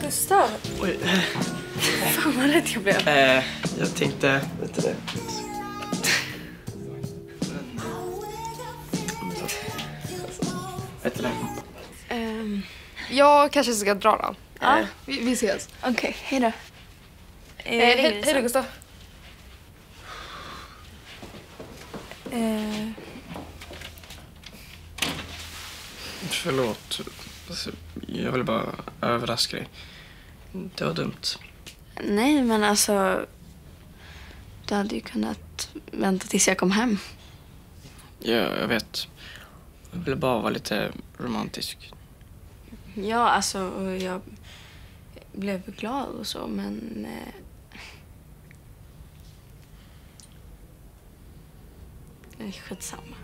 Good stuff. Wait. Fan vad rädd jag blev. eh, jag tänkte... Vet du det? Vet du det? Um, Jag kanske ska dra då. Ja. Eh, Vi, vi ses. Okej, hej då. Eh, hej, hej då Gustav. Eh, Förlåt. Jag ville bara överraska dig. Det var dumt. Nej, men alltså... Du hade ju kunnat vänta tills jag kom hem. Ja, jag vet. Jag ville bara vara lite romantisk. Ja, alltså, jag blev glad och så, men... Eh, nej, skitsamma.